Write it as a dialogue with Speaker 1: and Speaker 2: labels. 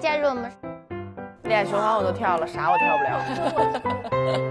Speaker 1: 加入我们。
Speaker 2: 恋爱循环我都跳了啥我跳不了。